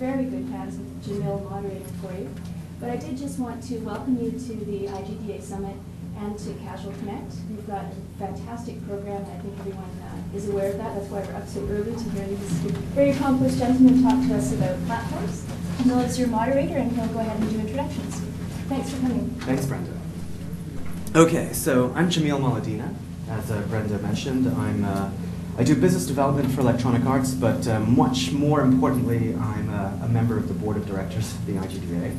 very good hands with Jamil moderating for you. But I did just want to welcome you to the IGDA Summit and to Casual Connect. We've got a fantastic program, I think everyone uh, is aware of that. That's why we're up so early to hear these very accomplished gentlemen talk to us about platforms. Jamil is your moderator, and he'll go ahead and do introductions. Thanks for coming. Thanks, Brenda. Okay, so I'm Jamil Moledina. As uh, Brenda mentioned, I'm uh, I do business development for Electronic Arts, but uh, much more importantly, I'm a, a, member of the board of directors of the IGDA.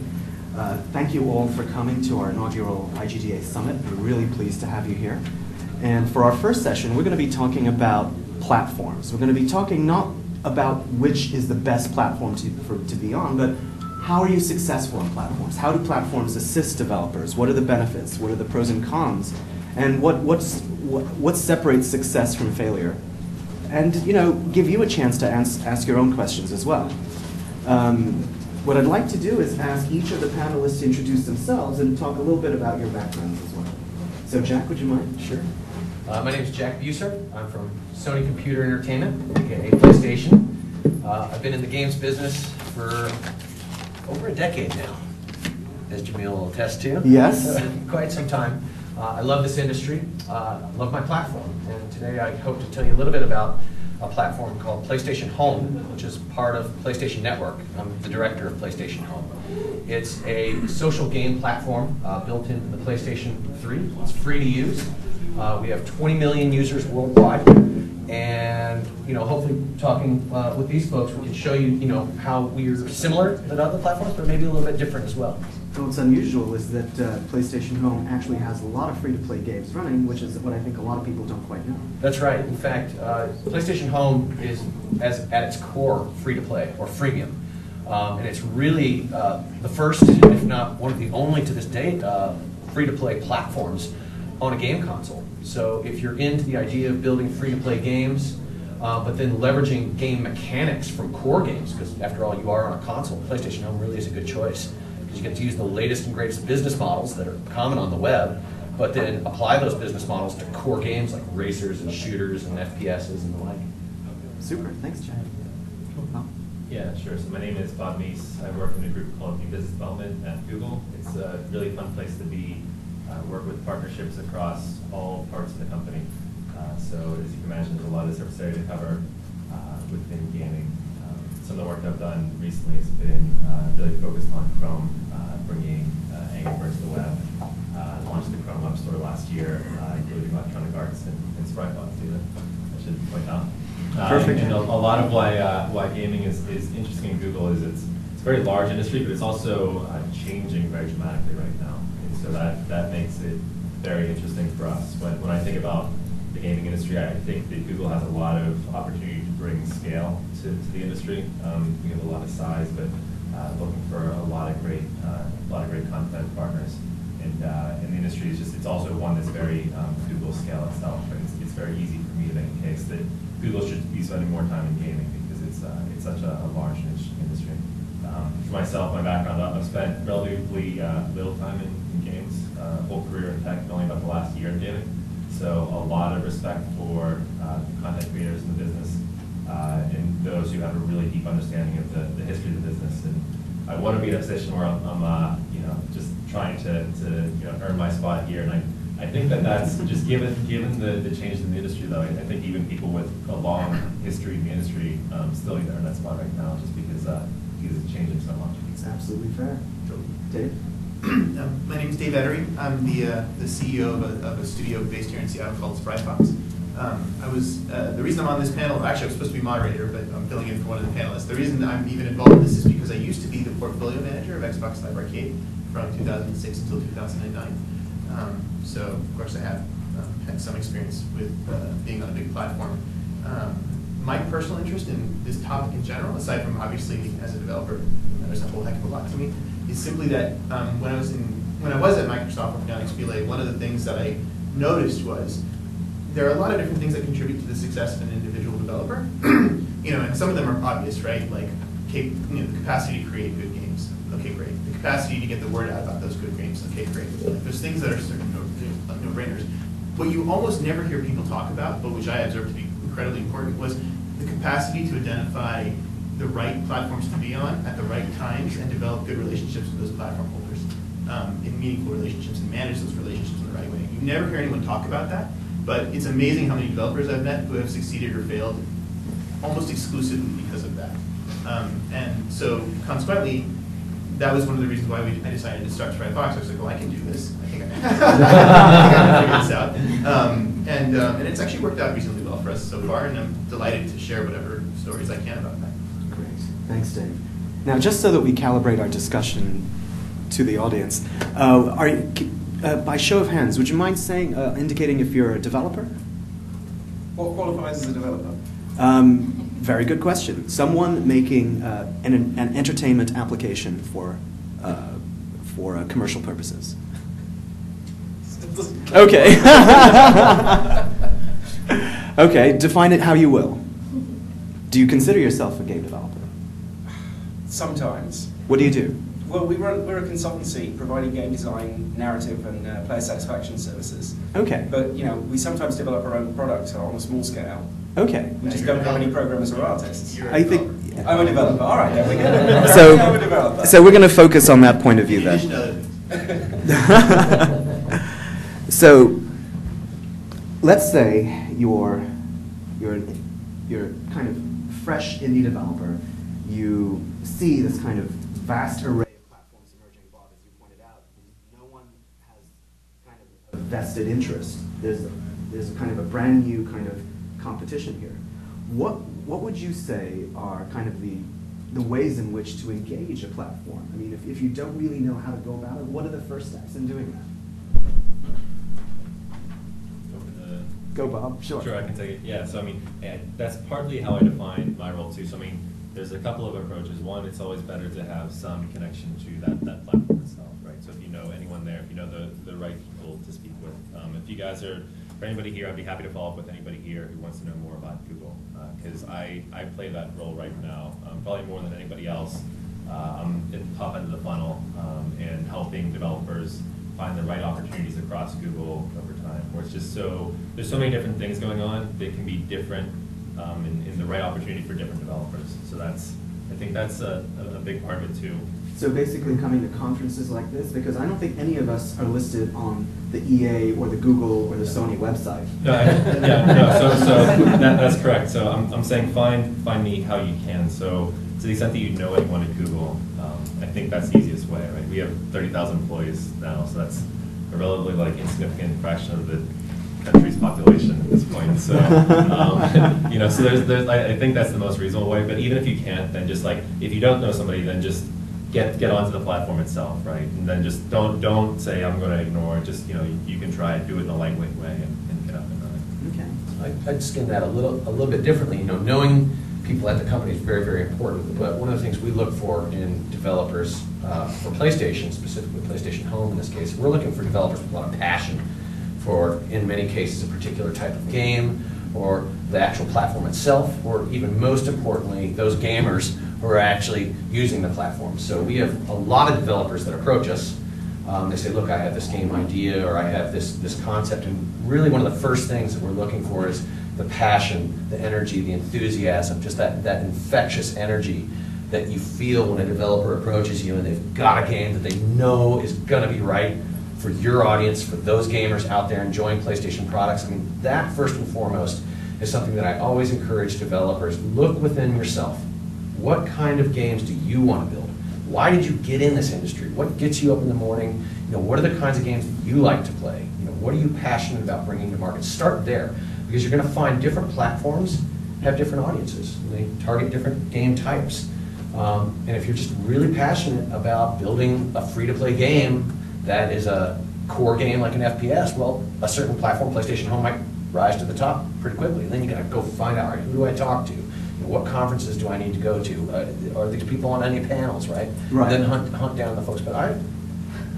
Uh, thank you all for coming to our inaugural IGDA Summit. We're really pleased to have you here. And for our first session, we're going to be talking about platforms. We're going to be talking not about which is the best platform to, for, to be on, but how are you successful on platforms? How do platforms assist developers? What are the benefits? What are the pros and cons? And what, what's, what, what separates success from failure? And you know, give you a chance to ask, ask your own questions as well. Um, what I'd like to do is ask each of the panelists to introduce themselves and talk a little bit about your backgrounds as well. So Jack, would you mind? Sure. Uh, my name is Jack Buser. I'm from Sony Computer Entertainment, aka PlayStation. Uh, I've been in the games business for over a decade now, as Jamil will attest to. Yes. Quite some time. Uh, I love this industry. Uh, I love my platform. And today I hope to tell you a little bit about a platform called PlayStation Home, which is part of PlayStation Network. I'm the director of PlayStation Home. It's a social game platform uh, built into the PlayStation 3. It's free to use. Uh, we have 20 million users worldwide. And you know, hopefully, talking uh, with these folks, we can show you, you know, how we're similar than other platforms, but maybe a little bit different as well. What's unusual is that uh, PlayStation Home actually has a lot of free-to-play games running, which is what I think a lot of people don't quite know. That's right. In fact, uh, PlayStation Home is, as at its core, free-to-play or freemium. Um, and it's really uh, the first, if not one of the only to this date, uh, free-to-play platforms on a game console. So if you're into the idea of building free-to-play games, uh, but then leveraging game mechanics from core games, because after all, you are on a console, PlayStation Home really is a good choice because you get to use the latest and greatest business models that are common on the web, but then apply those business models to core games like racers and shooters and FPSs and the like. Super, thanks, Chad. Yeah, sure. So my name is Bob Meese. I work in a group called New Business Development at Google. It's a really fun place to be. Uh, work with partnerships across all parts of the company. Uh, so as you can imagine, there's a lot of surface area to cover uh, within gaming some of the work I've done recently has been uh, really focused on Chrome, bringing uh, Angry to the web. Uh, launched the Chrome Web Store last year, uh, including Electronic Arts and, and Spryfox too, I should point out. Uh, Perfect. and a, a, lot of why why gaming is, is interesting in Google is it's it's a very large industry, but it's also changing very dramatically right now. And so that, that makes it very interesting for us. When, when I think about the gaming industry, I think that Google has a lot of opportunity to bring scale to, to the industry. Um, we have a lot of size, but uh, looking for a lot of great, uh, a lot of great content partners. And, uh, and the industry is just, it's also one that's very um, Google scale itself. And it's, it's very easy for me to make a case that Google should be spending more time in gaming because it's, uh, it's such a, a large niche industry. Um, for myself, my background, I've spent relatively uh, little time in, in games, uh, whole career in tech, only about the last year in gaming. So a lot of respect for content creators in the business, uh, and those who have a really deep understanding of the, the history of the business. And I want to be in a position where I'm, I'm uh, you know, just trying to, to you know, earn my spot here. And I, I think that that's just given given the, the change in the industry, though. I, I think even people with a long history in the industry um, still need to earn that spot right now, just because uh, because it's changing so much. It's absolutely fair. Dave. Um, my name is Dave Edery. I'm the, uh, the CEO of a, of a, studio based here in Seattle called Spryfox. Um, I was uh, the reason I'm on this panel. Actually, I was supposed to be moderator, but I'm filling in for one of the panelists. The reason I'm even involved in this is because I used to be the portfolio manager of Xbox Live Arcade from 2006 until 2009. Um, so, of course, I have um, had some experience with uh, being on a big platform. Um, my personal interest in this topic in general, aside from obviously as a developer, there's a whole heck of a lot to me, is simply that um, when I was in when I was at Microsoft working on XBLA, one of the things that I noticed was there are a lot of different things that contribute to the success of an individual developer. you know, and some of them are obvious, right? Like, you know, the capacity to create good games. Okay, great. The capacity to get the word out about those good games. Okay, great. Like, there's things that are certain no, no brainers. What you almost never hear people talk about, but which I observed to be incredibly important, was the capacity to identify the right platforms to be on at the right times and develop good relationships with those platform holders, um, in meaningful relationships and manage those relationships in the right way. You never hear anyone talk about that, but it's amazing how many developers I've met who have succeeded or failed almost exclusively because of that. Um, and so consequently, that was one of the reasons why we, I decided to start Spry Fox. I was like, well, I can do this. I think I, can figure this out. Um, and, um, and it's actually worked out reasonably well for us so far, and I'm delighted to share whatever stories I can about that. Great. Thanks, Dave. Now, just so that we calibrate our discussion to the audience, uh, are uh, by show of hands, would you mind saying, uh, indicating if you're a developer? What qualifies as a developer? Um, very good question. Someone making uh, an, an entertainment application for, uh, for uh, commercial purposes. Okay. okay, define it how you will. Do you consider yourself a game developer? Sometimes. What do you do? Well, we run, we're a consultancy providing game design, narrative, and uh, player satisfaction services. Okay. But you know, we sometimes develop our own product on a small scale. Okay. We just don't have any programmers or artists. You're a I think. developer. I'm a developer. All right, there we go. So, I'm a developer. so we're going to focus on that point of view In then. other things. so, let's say you're you're you're kind of fresh indie developer. You see this kind of vast array of platforms emerging above, as you pointed out. No one has kind of a vested interest. There's there's kind of a brand new kind of competition here. What what would you say are kind of the the ways in which to engage a platform? I mean, if, if you don't really know how to go about it, what are the first steps in doing that? The- Go, Bob. Sure. Sure, I can take it. Yeah, so I mean, that's partly how I define my role too. So I mean, there's a couple of approaches. One, it's always better to have some connection to that, that platform itself, right? So if you know anyone there, if you know the, the right people to speak you guys are, for anybody here, I'd be happy to follow up with anybody here who wants to know more about Google. Because I, I play that role right now, um, probably more than anybody else. Uh, I'm at the top end of the funnel um, and helping developers find the right opportunities across Google over time, where it's just so, there's so many different things going on that can be different um, in, in the right opportunity for different developers. So that's, I think that's a a big part of it too. So basically coming to conferences like this, because I don't think any of us are listed on the EA or the Google or the Sony website. No, I- yeah, no, so, so that, that's correct. So I'm, I'm saying find, find me how you can. So to the extent that you know anyone at Google, um, I think that's the easiest way, right? We have thirty thousand employees now, so that's a relatively like insignificant fraction of the country's population at this point. So, um, you know, so there's, there's, I, I think that's the most reasonable way. But even if you can't, then just like, if you don't know somebody, then just get, get onto the platform itself, right? And then just don't, don't say, I'm gonna ignore it. Just, you know, you can try it, do it in a lightweight way and, and get up and running. Okay. I- I'd skin that a little, a little bit differently, you know, knowing people at the company is very, very important, but one of the things we look for in developers uh, for PlayStation, specifically PlayStation Home in this case, we're looking for developers with a lot of passion for, in many cases, a particular type of game, or the actual platform itself, or even most importantly, those gamers who are actually using the platform. So we have a lot of developers that approach us, um, they say, look, I have this game idea, or I have this, this concept, and really one of the first things that we're looking for is the passion, the energy, the enthusiasm, just that, that infectious energy that you feel when a developer approaches you and they've got a game that they know is gonna be right for your audience, for those gamers out there enjoying PlayStation products. I mean, that first and foremost is something that I always encourage developers, look within yourself. What kind of games do you want to build? Why did you get in this industry? What gets you up in the morning? You know, what are the kinds of games that you like to play? You know, what are you passionate about bringing to market? Start there, because you're going to find different platforms have different audiences. They target different game types. Um, and if you're just really passionate about building a free-to-play game that is a core game like an FPS, well, a certain platform, PlayStation Home, might rise to the top pretty quickly. And then you got to go find out, right, who do I talk to? You know, what conferences do I need to go to? Uh, are these people on any panels, right? Right. And then hunt, hunt down the folks. But I,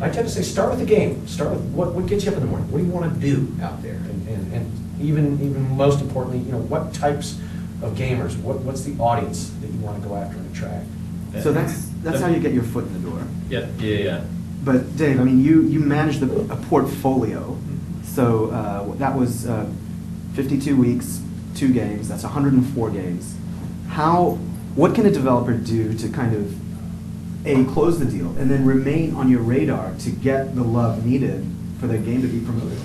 I tend to say start with the game. Start with what, what gets you up in the morning. What do you want to do out there? And, and, and even even most importantly, you know, what types of gamers? What, what's the audience that you want to go after and attract? So that's that's how you get your foot in the door. Yeah, yeah, yeah. But Dave, I mean, you you manage the, a portfolio. So uh, that was uh, 52 weeks, two games. That's 104 games. How what can a developer do to kind of a close the deal and then remain on your radar to get the love needed for their game to be promoted?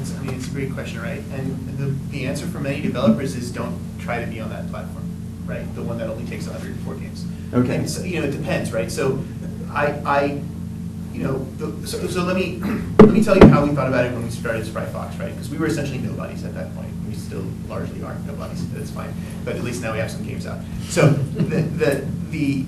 It's, I mean, it's a great question, right? And the, the answer for many developers is don't try to be on that platform, right? The one that only takes 104 games. Okay. And so, you know, it depends, right? So I, I, you know, the, so, so let me, let me tell you how we thought about it when we started Spry Fox, right? Because we were essentially nobodies at that point. We still largely are nobodies, it's fine. But at least now we have some games out. So the, the, the,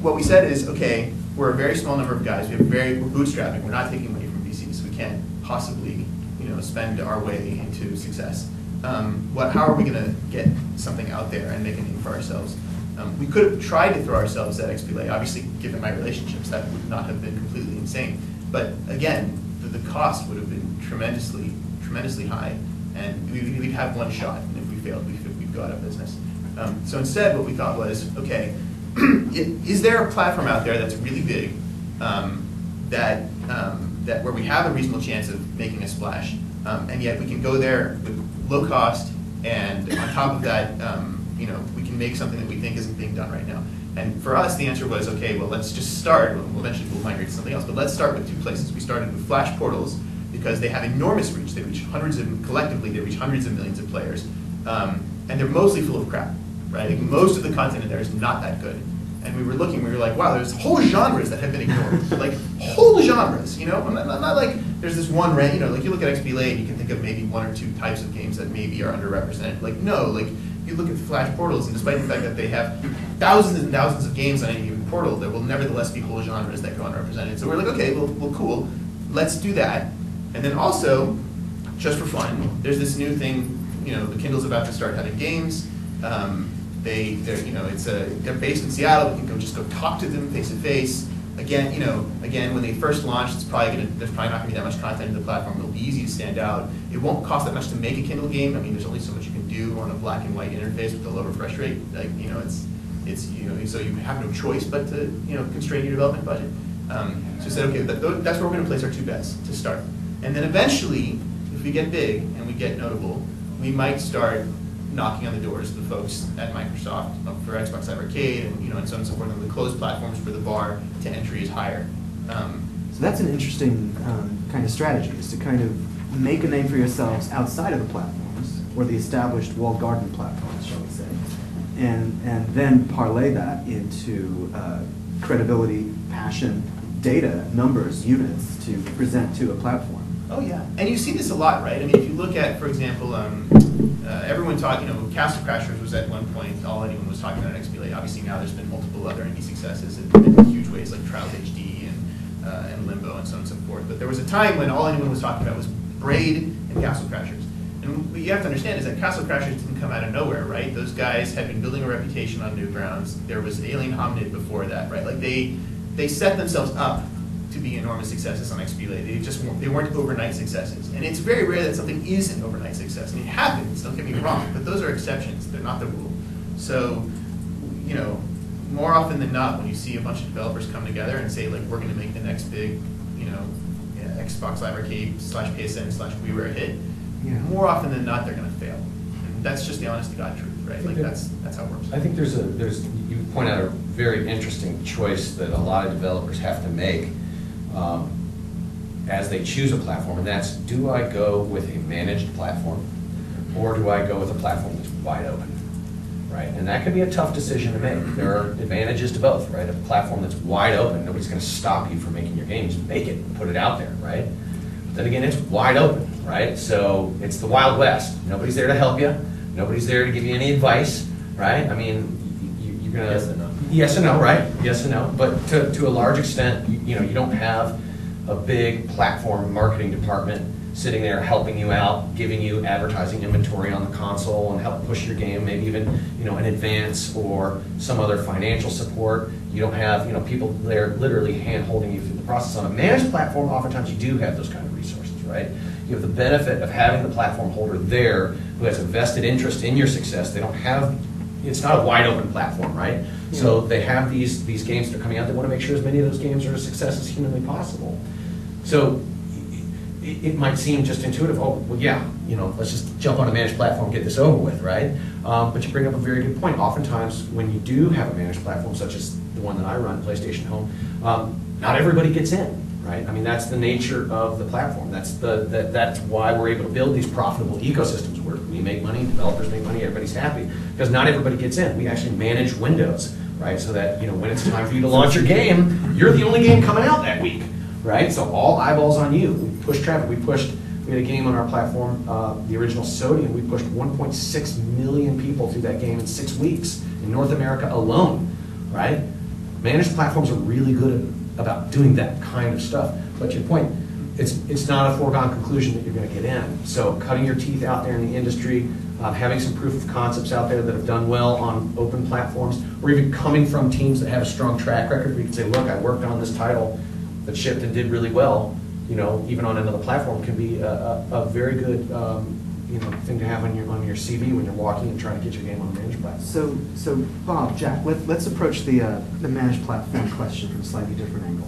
what we said is, okay, we're a very small number of guys. We have very, we're bootstrapping. We're not taking money from VCs. We can't possibly, you know, spend our way into success. Um, what, how are we going to get something out there and make a name for ourselves? Um, we could have tried to throw ourselves at XBLA. Obviously, given my relationships, that would not have been completely insane. But again, the, the cost would have been tremendously, tremendously high, and we, we'd have one shot. And if we failed, we'd, we'd go out of business. Um, so instead, what we thought was, okay, i- is there a platform out there that's really big um, that um, that where we have a reasonable chance of making a splash, um, and yet we can go there with low cost, and on top of that, um, you know, we make something that we think isn't being done right now. And for us, the answer was, okay, well, let's just start. Well, eventually, we'll migrate to something else, but let's start with two places. We started with Flash portals because they have enormous reach. They reach hundreds of collectively, they reach hundreds of millions of players, um, and they're mostly full of crap. Right? Like, most of the content in there is not that good. And we were looking, we were like, wow, there's whole genres that have been ignored. like, whole genres, you know? Not, not, not like there's this one, ra- you know, like you look at XBLA and you can think of maybe one or two types of games that maybe are underrepresented. Like, no, like, you look at Flash portals, and despite the fact that they have thousands and thousands of games on any given portal, there will nevertheless be whole genres that go underrepresented. So we're like, okay, well, well cool, let's do that. And then also, just for fun, there's this new thing, you know, the Kindle's about to start having games. Um, they, they're, you know, it's a, they're based in Seattle. We can go just go talk to them face to face. Again, you know, again, when they first launched, it's probably gonna, there's probably not gonna be that much content in the platform. It'll be easy to stand out. It won't cost that much to make a Kindle game. I mean, there's only so much you can do on a black and white interface with a low refresh rate. Like, you know, it's, it's, you know, so you have no choice but to, you know, constrain your development budget. Um, so we said, okay, that, that's where we're gonna place our two bets to start. And then eventually, if we get big and we get notable, we might start knocking on the doors of the folks at Microsoft for Xbox Live Arcade and, you know, and so on and so forth, and the closed platforms for the bar to entry is higher. Um, So that's an interesting um, kind of strategy, is to kind of make a name for yourselves outside of the platforms, or the established walled garden platforms, shall we say, and, and then parlay that into uh, credibility, passion, data, numbers, units to present to a platform. Oh, yeah. And you see this a lot, right? I mean, if you look at, for example, um, uh, everyone talking, you know, Castle Crashers was at one point, all anyone was talking about XBLA. Obviously now there's been multiple other indie successes in, in huge ways like Trials HD and, uh, and Limbo and so on and so forth. But there was a time when all anyone was talking about was Braid and Castle Crashers. What you have to understand is that Castle Crashers didn't come out of nowhere, right? Those guys had been building a reputation on Newgrounds. There was Alien Hominid before that, right? Like they, they set themselves up to be enormous successes on XBLA. They just they weren't overnight successes. And it's very rare that something is an overnight success. I mean, it happens, don't get me wrong, but those are exceptions. They're not the rule. So, you know, more often than not, when you see a bunch of developers come together and say, like, we're going to make the next big, you know, Xbox Live Arcade slash PSN slash WiiWare hit, Yeah. more often than not, they're going to fail. And that's just the honest to God truth, right? Like, that's, that's how it works. I think there's a, there's, you point out a very interesting choice that a lot of developers have to make um, as they choose a platform, and that's, do I go with a managed platform, or do I go with a platform that's wide open? Right, and that can be a tough decision to make. There are advantages to both, right? A platform that's wide open, nobody's gonna stop you from making your games, make it, and put it out there, right? Then again, it's wide open, right? So it's the Wild West. Nobody's there to help you. Nobody's there to give you any advice, right? I mean, you, you're gonna. Yes and no. Yes and no, right? Yes and no. But to, to a large extent, you, you know, you don't have a big platform marketing department sitting there helping you out, giving you advertising inventory on the console and help push your game, maybe even, you know, in advance or some other financial support. You don't have, you know, people there literally hand holding you through the process. On a managed platform, oftentimes you do have those kind of resources, right? You have the benefit of having the platform holder there who has a vested interest in your success. They don't have, it's not a wide open platform, right? So they have these, these games that are coming out, they want to make sure as many of those games are a success as humanly possible. So it, might seem just intuitive, oh, well, yeah, you know, let's just jump on a managed platform, get this over with, right? Um, but you bring up a very good point. Oftentimes, when you do have a managed platform, such as the one that I run, PlayStation Home, um, not everybody gets in, right? I mean, that's the nature of the platform. That's the, that, that's why we're able to build these profitable ecosystems where we make money, developers make money, everybody's happy. Because not everybody gets in. We actually manage windows, right? So that, you know, when it's time for you to launch your game, you're the only game coming out that week, right? So all eyeballs on you. We push traffic. We pushed, we had a game on our platform, uh, the original Sodium. We pushed 1.6 million people through that game in six weeks in North America alone, right? Managed platforms are really good about doing that kind of stuff. But your point, it's, it's not a foregone conclusion that you're going to get in. So cutting your teeth out there in the industry, uh, having some proof of concepts out there that have done well on open platforms, or even coming from teams that have a strong track record, you can say, look, I worked on this title that shipped and did really well, you know, even on another platform, can be a, a, a very good, um, you know, thing to have on your, on your CV when you're walking and trying to get your game on a managed platform. So, so Bob, Jack, let, let's approach the, uh, the managed platform question from a slightly different angle.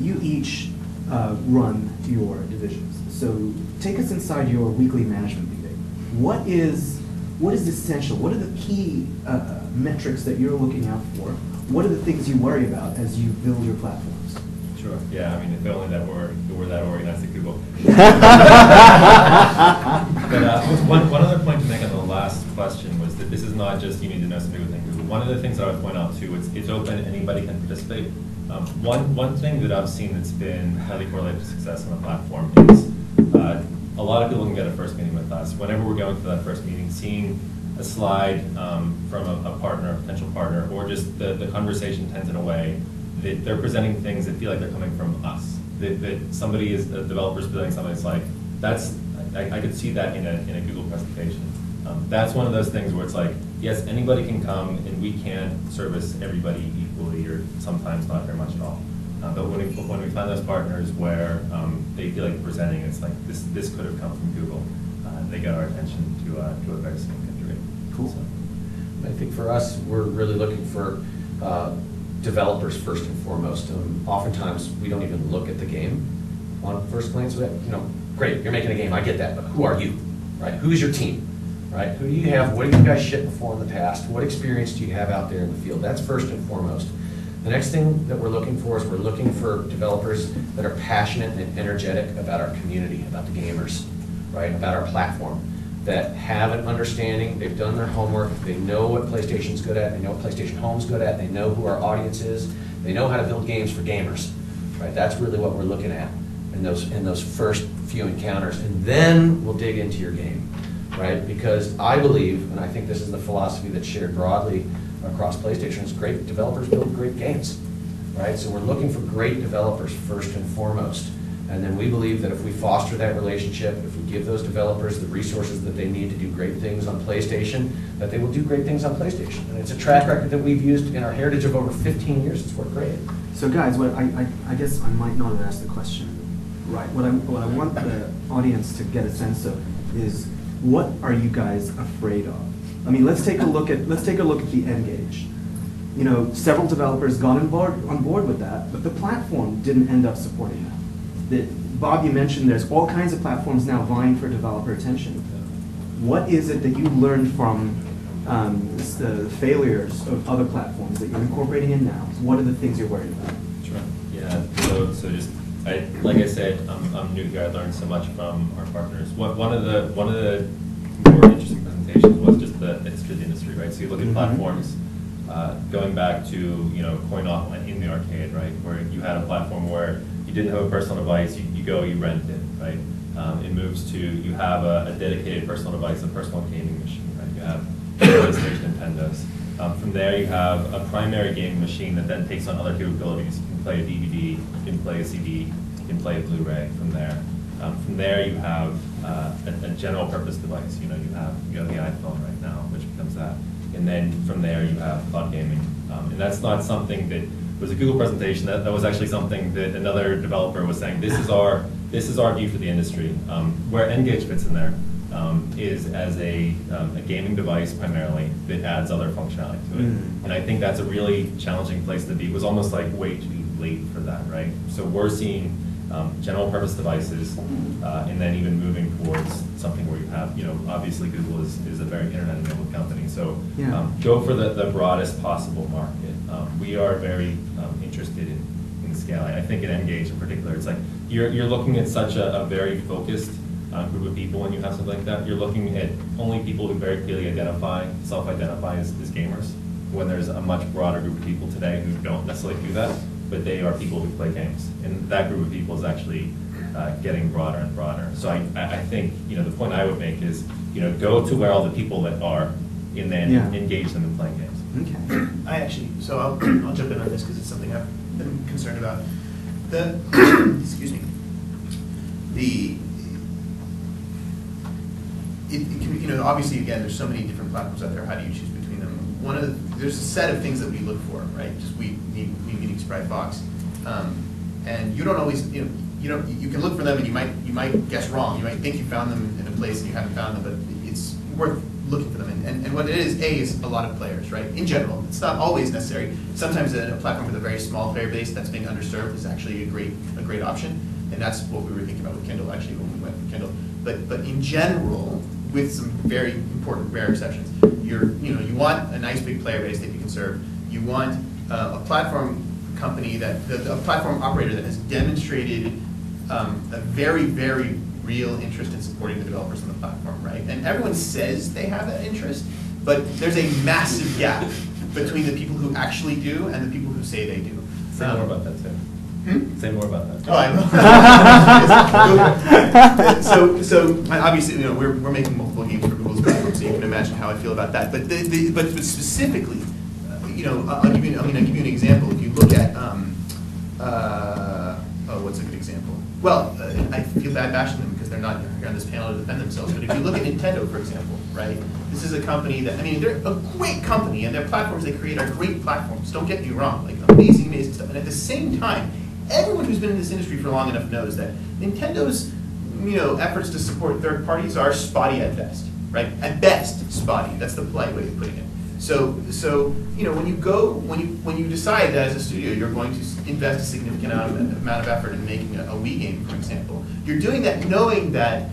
You each uh, run your divisions. So take us inside your weekly management meeting. What is, what is essential? What are the key uh, metrics that you're looking out for? What are the things you worry about as you build your platforms? Sure. Yeah, I mean, if only that were, were that organized at Google. But uh, one, one other point to make on the last question was that this is not just you need to know something within Google. One of the things I would point out too, it's, it's open, anybody can participate. Um, one, one thing that I've seen that's been highly correlated to success on the platform is uh, a lot of people can get a first meeting with us. Whenever we're going to that first meeting, seeing a slide um, from a, a partner, a potential partner, or just the, the conversation tends in a way that they're presenting things that feel like they're coming from us. That, that somebody is, a developer's presenting something that's like, that's, I, I could see that in a, in a Google presentation. Um, that's one of those things where it's like, yes, anybody can come and we can't service everybody equally or sometimes not very much at all. Uh, but when we, when we find those partners where um, they feel like presenting, it's like this, this could have come from Google, uh, they got our attention to, uh, to a very significant degree. Cool. So, I think for us, we're really looking for uh, developers first and foremost. Um, Oftentimes, we don't even look at the game on first glance. That You know, great, you're making a game, I get that, but who are you, right? Who's your team, right? Who do you have, what have you guys shipped before in the past? What experience do you have out there in the field? That's first and foremost. The next thing that we're looking for is we're looking for developers that are passionate and energetic about our community, about the gamers, right? About our platform, that have an understanding, they've done their homework, they know what PlayStation's good at, they know what PlayStation Home's good at, they know who our audience is, they know how to build games for gamers, right? That's really what we're looking at in those, in those first few encounters. And then we'll dig into your game, right? Because I believe, and I think this is the philosophy that's shared broadly across PlayStation, is great developers build great games, right? So we're looking for great developers first and foremost. And then we believe that if we foster that relationship, if we give those developers the resources that they need to do great things on PlayStation, that they will do great things on PlayStation. And it's a track record that we've used in our heritage of over 15 years. It's worked great. So guys, what I, I, I guess I might not have asked the question right. What I, what I want the audience to get a sense of is what are you guys afraid of? I mean, let's take a look at let's take a look at the N-Gage. You know, several developers got on board on board with that, but the platform didn't end up supporting that. That Bob, you mentioned there's all kinds of platforms now vying for developer attention. What is it that you learned from um, the failures of other platforms that you're incorporating in now? What are the things you're worried about? Sure. Yeah, so, so just, I, like I said, I'm, I'm new here, I learned so much from our partners. One, one of the, one of the more interesting presentations was just the, the history of the industry, right? So you look at Mhm. platforms, uh, going back to, you know, coin op in the arcade, right? Where you had a platform where you didn't have a personal device, you, you go, you rent it, right? Um, it moves to, you have a, a dedicated personal device, a personal gaming machine, right? You have PlayStation, Nintendos. Um, from there, you have a primary gaming machine that then takes on other capabilities. You can play a DVD, you can play a CD, you can play a Blu-ray from there. Um, from there, you have uh, a, a general purpose device. You know, you have you have the iPhone right now, which becomes that. And then from there, you have cloud gaming. Um, and that's not something that was a Google presentation. That, that was actually something that another developer was saying. This is our this is our view for the industry. Um, where N-Gage fits in there um, is as a, um, a gaming device primarily that adds other functionality to it. Mm. And I think that's a really challenging place to be. It was almost like way too late for that, right? So we're seeing um, general purpose devices, uh, and then even moving towards something where you have, you know, obviously Google is, is a very internet-enabled company, so Yeah. um, go for the, the broadest possible market. Um, we are very um, interested in, in scaling. I think in N-Gage in particular, it's like you're, you're looking at such a, a very focused uh, group of people when you have something like that. You're looking at only people who very clearly identify, self-identify as, as gamers. When there's a much broader group of people today who don't necessarily do that, but they are people who play games, and that group of people is actually uh, getting broader and broader. So I, I I think you know the point I would make is you know go to where all the people that are, and then Yeah. engage them in playing games. Okay. I actually, so I'll, I'll jump in on this because it's something I've been concerned about. The, excuse me, the, it, it can, you know, obviously, again, there's so many different platforms out there, how do you choose between them? One of, the- there's a set of things that we look for, right? Just we, we, we meeting Spry Fox. Um, and you don't always, you know, you don't, you can look for them and you might, you might guess wrong. You might think you found them in a place and you haven't found them, but it's worth looking for them. And, and, and what it is, A, is a lot of players, right? In general, it's not always necessary. Sometimes a, a platform with a very small player base that's being underserved is actually a great, a great option. And that's what we were thinking about with Kindle, actually, when we went with Kindle. But, but in general, with some very important rare exceptions, you're, you know, you want a nice big player base that you can serve. You want uh, a platform company that, the- a platform operator that has demonstrated um, a very, very real interest in supporting the developers on the platform, right? And everyone says they have that interest, but there's a massive gap between the people who actually do and the people who say they do. Say more Um, about that too. Hmm? Say more about that. Oh, I will. so, so obviously, you know, we're, we're making multiple games for Google's platform, so you can imagine how I feel about that. But the, the, but specifically, uh, you know, I'll I'll give you, I mean, I'll give you an example. If you look at, um, uh, oh, what's a good example? Well, uh, I feel bad bashing them because they're not here on this panel to defend themselves. But if you look at Nintendo, for example, right? This is a company that, I mean, they're a great company, and their platforms they create are great platforms. Don't get me wrong, like amazing, amazing stuff. And at the same time, everyone who's been in this industry for long enough knows that Nintendo's, you know, efforts to support third parties are spotty at best, right? At best, spotty. That's the polite way of putting it. So, so you know, when you go, when you when you decide that as a studio you're going to invest a significant amount of, effort in making a, a Wii game, for example, you're doing that knowing that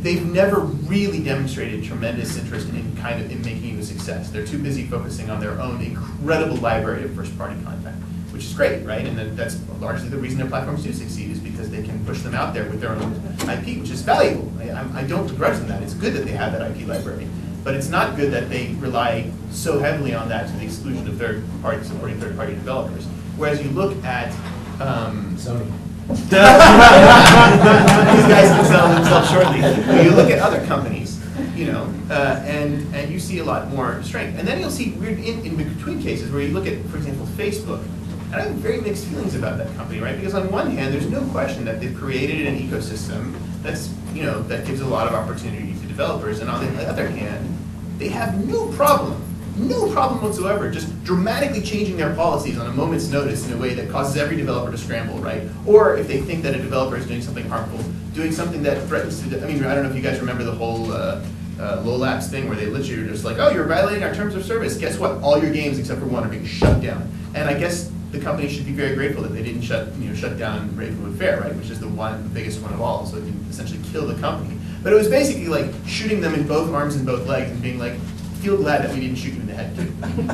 they've never really demonstrated tremendous interest in kind of in making it a success. They're too busy focusing on their own incredible library of first-party content, which is great, right? And then that's largely the reason their platforms do succeed is because they can push them out there with their own IP, which is valuable. I, I don't begrudge them that. It's good that they have that IP library, but it's not good that they rely so heavily on that to the exclusion of third-party supporting third-party developers. Whereas you look at um, Sony. these guys can sell themselves shortly. But you look at other companies, you know, uh, and and you see a lot more strength. And then you'll see weird in, in between cases where you look at, for example, Facebook. And I have very mixed feelings about that company, right? Because on one hand, there's no question that they've created an ecosystem that's, you know, that gives a lot of opportunity to developers. And on the other hand, they have no problem, no problem whatsoever, just dramatically changing their policies on a moment's notice in a way that causes every developer to scramble, right? Or if they think that a developer is doing something harmful, doing something that threatens to, I mean, I don't know if you guys remember the whole uh, uh, thing where they literally were just like, oh, you're violating our terms of service. Guess what? All your games except for one are being shut down. And I guess the company should be very grateful that they didn't shut, you know, shut down Ravenwood Fair, right? Which is the one, the biggest one of all. So it can essentially kill the company. But it was basically like shooting them in both arms and both legs and being like, feel glad that we didn't shoot you in the head. Too.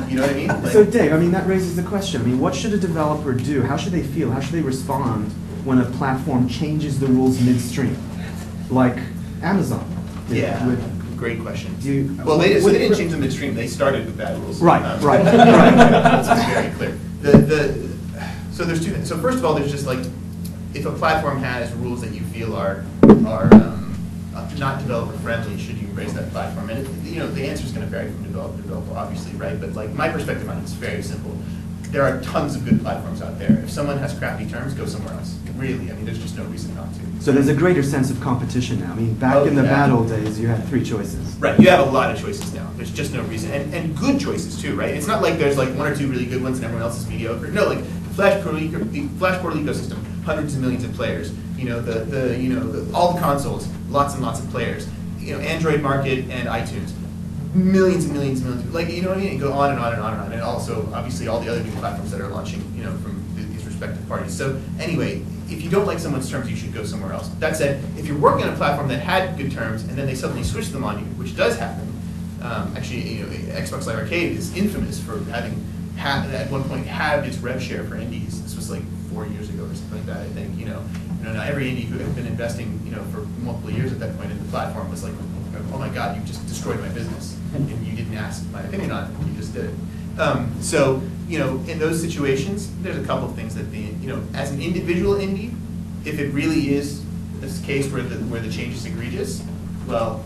You know what I mean? Like, So Dave, I mean, that raises the question. I mean, what should a developer do? How should they feel? How should they respond when a platform changes the rules midstream? Like Amazon. did yeah, with- great question. do you, Well, they, so they didn't change them midstream. They started with bad rules. Right, Um, right, right. That's very clear. The, the, so there's two things. So first of all, there's just like, if a platform has rules that you feel are, are um, not developer friendly, should you embrace that platform? And, it- you know, the answer is going to vary from developer to developer, obviously, right? But like, my perspective on it is very simple. There are tons of good platforms out there. If someone has crappy terms, go somewhere else. Really, I mean, there's just no reason not to. So there's a mm. greater sense of competition now. I mean, back Oh, in the yeah. bad old days, you had three choices. Right, you have a lot of choices now. There's just no reason, and, and good choices too, right? It's not like there's like one or two really good ones and everyone else is mediocre. No, like the Flash Portal, the Flash Portal ecosystem, hundreds of millions of players. You know the the you know the, all the consoles, lots and lots of players. You know Android market and iTunes, millions and millions and millions. Like you know what I mean? And go on and on and on and on. And also obviously all the other new platforms that are launching. You know from th- these respective parties. So anyway, if you don't like someone's terms, you should go somewhere else. That said, if you're working on a platform that had good terms and then they suddenly switch them on you, which does happen, um, actually, you know, Xbox Live Arcade is infamous for having had, at one point halved its rev share for indies. This was like four years ago or something like that, I think, you know. You know, now every indie who had been investing, you know, for multiple years at that point in the platform was like, oh my god, you just destroyed my business. And you didn't ask my opinion on it, you just did it. Um, so, you know, in those situations, there's a couple of things that the, you know, as an individual indie, if it really is this case where the, where the change is egregious, well,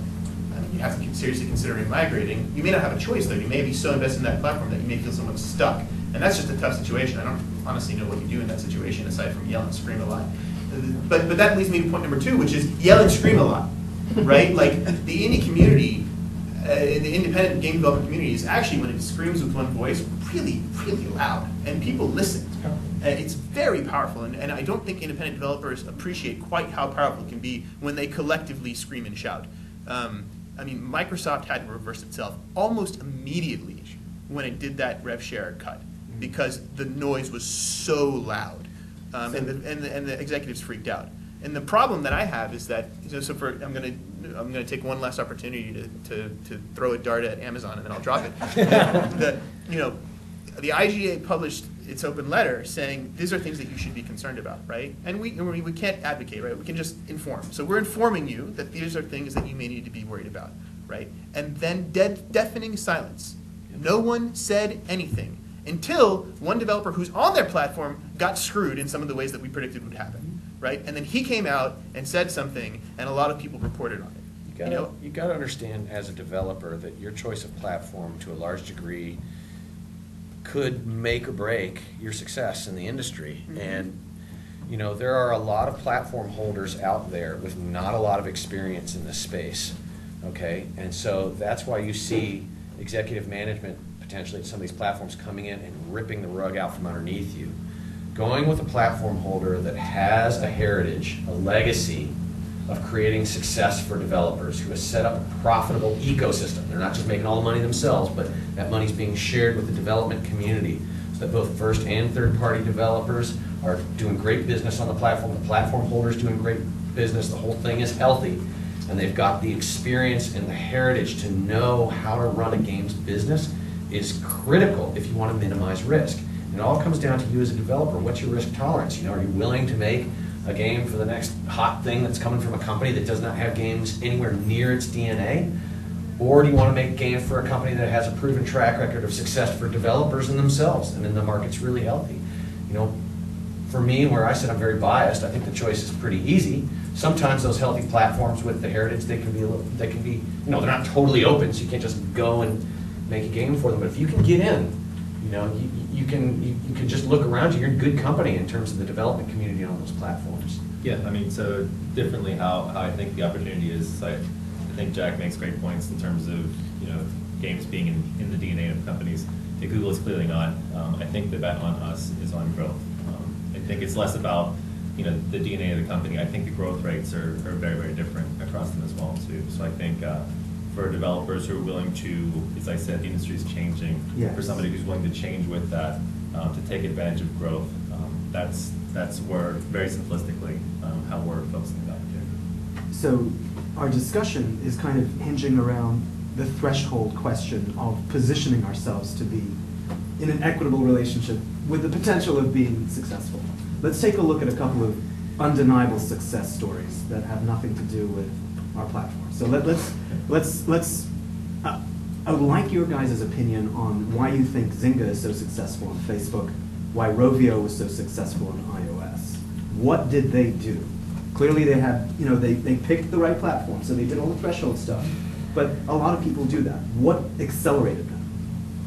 I mean, you have to seriously consider migrating. You may not have a choice though. You may be so invested in that platform that you may feel somewhat stuck. And that's just a tough situation. I don't honestly know what you do in that situation aside from yell and scream a lot. But, but that leads me to point number two, which is yell and scream a lot, right? Like the indie community, uh, the independent game development community is actually, when it screams with one voice, really, really loud. And people listen. Uh, it's very powerful, and, and I don't think independent developers appreciate quite how powerful it can be when they collectively scream and shout. Um, I mean, Microsoft had to reverse itself almost immediately when it did that rev share cut because the noise was so loud, um, and, the, and, the, and the executives freaked out. And the problem that I have is that, you know, so for, I'm gonna, I'm gonna take one last opportunity to, to, to throw a dart at Amazon and then I'll drop it. the, you know, the IGDA published its open letter saying these are things that you should be concerned about, right? And we, we, we can't advocate, right? We can just inform. So we're informing you that these are things that you may need to be worried about, right? And then dead, deafening silence. No one said anything until one developer who's on their platform got screwed in some of the ways that we predicted would happen, right? And then he came out and said something, and a lot of people reported on it. You You gotta, know, you gotta understand as a developer that your choice of platform to a large degree could make or break your success in the industry. Mhm. And, you know, there are a lot of platform holders out there with not a lot of experience in this space, okay? And so that's why you see executive management potentially at some of these platforms coming in and ripping the rug out from underneath you. Going with a platform holder that has a heritage, a legacy of creating success for developers, who has set up a profitable ecosystem. They're not just making all the money themselves, but that money's being shared with the development community. So that both first and third-party developers are doing great business on the platform, the platform holder's doing great business, the whole thing is healthy. And they've got the experience and the heritage to know how to run a game's business is critical if you want to minimize risk. It all comes down to you as a developer. What's your risk tolerance? You know, are you willing to make a game for the next hot thing that's coming from a company that does not have games anywhere near its DNA? Or do you want to make games for a company that has a proven track record of success for developers and themselves, and then the market's really healthy? You know, for me, where I said I'm very biased, I think the choice is pretty easy. Sometimes those healthy platforms with the heritage, they can be they can be, you know, they're not totally open, so you can't just go and make a game for them. But if you can get in, you know, you can you, you can just look around you. You're in good company in terms of the development community on those platforms. Yeah, I mean, so differently how, how I think the opportunity is, I, I think Jack makes great points in terms of, you know, games being in, in the DNA of companies. That Google is clearly not. Um, I think the bet on us is on growth. Um, I think it's less about, you know, the DNA of the company. I think the growth rates are, are very, very different across them as well, too. So I think, uh, for developers who are willing to, as I said, the industry is changing. Yes. For somebody who's willing to change with that, um, to take advantage of growth, um, that's, that's where, very simplistically, um, how we're focusing the opportunity. So our discussion is kind of hinging around the threshold question of positioning ourselves to be in an equitable relationship with the potential of being successful. Let's take a look at a couple of undeniable success stories that have nothing to do with our platform. So let, let's let's let's. Uh, I would like your guys' opinion on why you think Zynga is so successful on Facebook, why Rovio was so successful on iOS. What did they do? Clearly, they had, you know, they, they picked the right platform, so they did all the threshold stuff. But a lot of people do that. What accelerated them?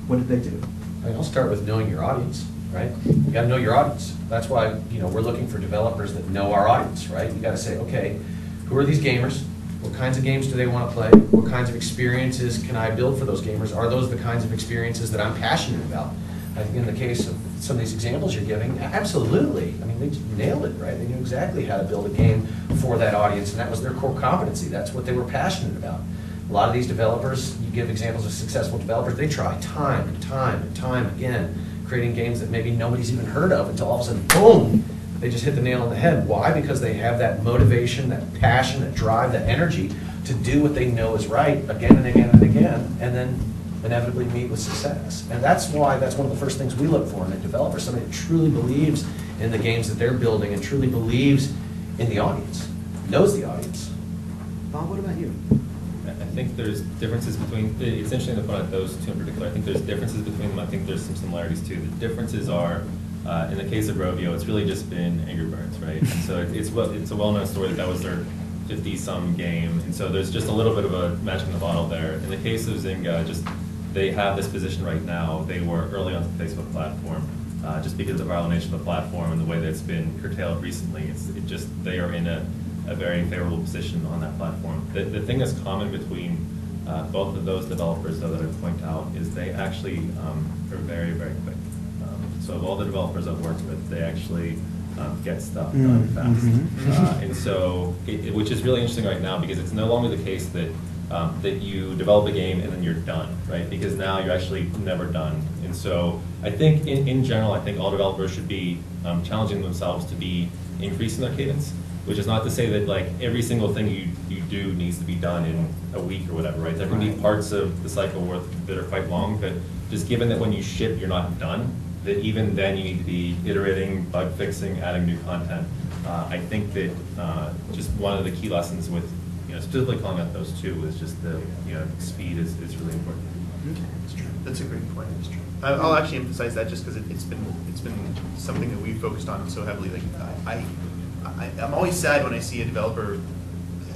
What did they do? I mean, I'll start with knowing your audience, right? You gotta know your audience. That's why, you know, we're looking for developers that know our audience, right? You gotta say, okay, who are these gamers? What kinds of games do they wanna play? What kinds of experiences can I build for those gamers? Are those the kinds of experiences that I'm passionate about? I think in the case of some of these examples you're giving, absolutely. I mean, they nailed it, right? They knew exactly how to build a game for that audience, and that was their core competency. That's what they were passionate about. A lot of these developers, you give examples of successful developers, they try time and time and time again, creating games that maybe nobody's even heard of until all of a sudden, boom, They just hit the nail on the head. Why? Because they have that motivation, that passion, that drive, that energy to do what they know is right again and again and again, and then inevitably meet with success. And that's why, that's one of the first things we look for in a developer, somebody that truly believes in the games that they're building and truly believes in the audience, knows the audience. Bob, what about you? I I think there's differences between, it's interesting to point out those two in particular. I think there's differences between them. I think there's some similarities too. The differences are, uh, in the case of Rovio, it's really just been Angry Birds, right? So it- it's, it's a well-known story that that was their fifty-some game. And so there's just a little bit of a magic in the bottle there. In the case of Zynga, just, they have this position right now. They were early on the Facebook platform. Uh, just because of the viral nature of the platform and the way that it's been curtailed recently, it's, it just, they are in a, a very favorable position on that platform. The, the thing that's common between uh, both of those developers, though, that I point out, is they actually um, are very, very quick. So of all the developers I've worked with, they actually um, get stuff done Mm, fast. mhm. Uh, And so, it- it- which is really interesting right now, because it's no longer the case that, um, that you develop a game and then you're done, right? Because now you're actually never done. And so, I think, in, in general, I think all developers should be um, challenging themselves to be increasing their cadence, which is not to say that like every single thing you, you do needs to be done in a week or whatever, right? There can be parts of the cycle worth, that are quite long, but just given that when you ship, you're not done, that even then you need to be iterating, bug fixing, adding new content. Uh, I think that uh, just one of the key lessons with, you know, specifically calling out those two is just the, you know, speed is, is really important. Okay. It's true. That's a great point. It's true. I'll actually emphasize that just because it's been, it's been something that we've focused on so heavily. Like, I, I, I'm always sad when I see a developer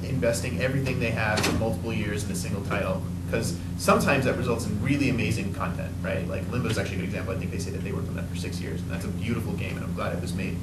investing everything they have for multiple years in a single title. Because sometimes that results in really amazing content, right? Like Limbo is actually a good example. I think they say that they worked on that for six years, and that's a beautiful game, and I'm glad it was made.